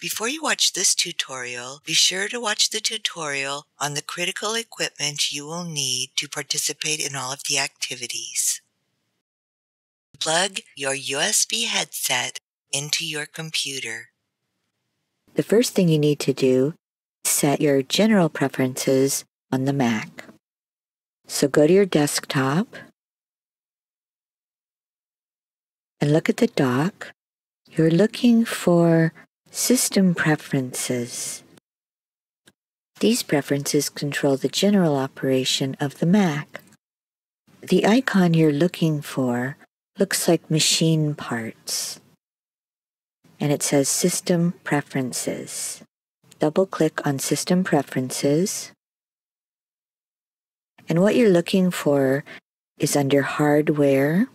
Before you watch this tutorial, be sure to watch the tutorial on the critical equipment you will need to participate in all of the activities. Plug your USB headset into your computer. The first thing you need to do is set your general preferences on the Mac. So go to your desktop and look at the dock. You're looking for System Preferences. These preferences control the general operation of the Mac. The icon you're looking for looks like machine parts, and it says System Preferences. Double click on System Preferences, and what you're looking for is under Hardware,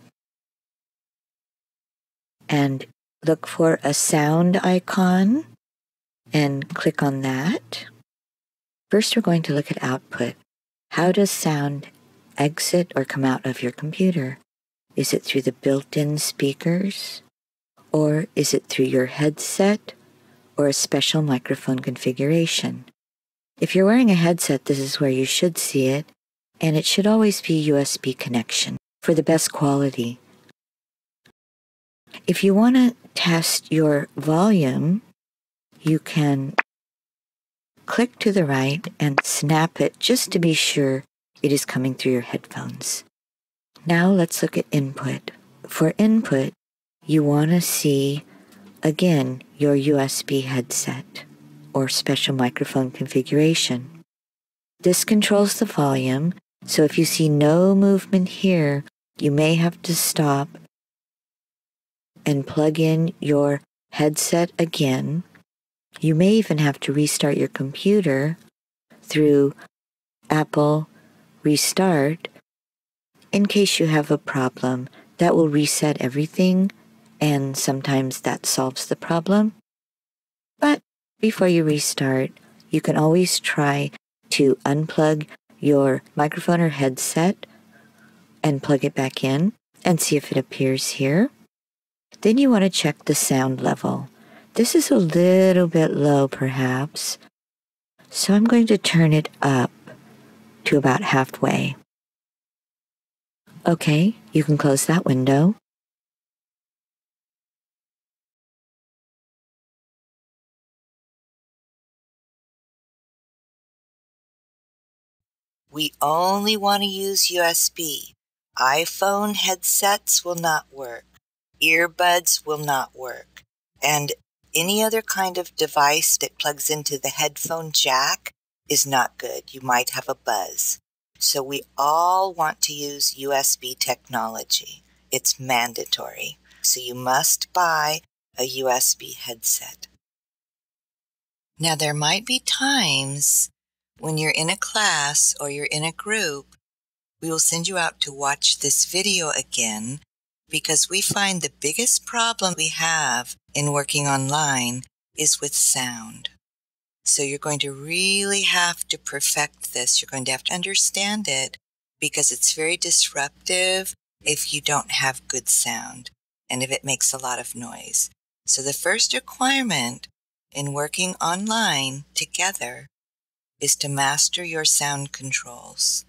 and look for a sound icon and click on that. First, we're going to look at output. How does sound exit or come out of your computer? Is it through the built-in speakers? Or is it through your headset or a special microphone configuration? If you're wearing a headset, this is where you should see it, and it should always be USB connection for the best quality. If you want to test your volume, you can click to the right and snap it just to be sure it is coming through your headphones. Now let's look at input. For input, you want to see again your USB headset or special microphone configuration. This controls the volume, so if you see no movement here, you may have to stop and plug in your headset again. You may even have to restart your computer through Apple Restart in case you have a problem. That will reset everything, and sometimes that solves the problem. But before you restart, you can always try to unplug your microphone or headset and plug it back in and see if it appears here. Then you want to check the sound level. This is a little bit low perhaps, so I'm going to turn it up to about halfway. Okay, you can close that window. We only want to use USB. iPhone headsets will not work. Earbuds will not work. And any other kind of device that plugs into the headphone jack is not good. You might have a buzz. So we all want to use USB technology. It's mandatory. So you must buy a USB headset. Now, there might be times when you're in a class or you're in a group, we will send you out to watch this video again because we find the biggest problem we have in working online is with sound. So you're going to really have to perfect this. You're going to have to understand it because it's very disruptive if you don't have good sound and if it makes a lot of noise. So the first requirement in working online together is to master your sound controls.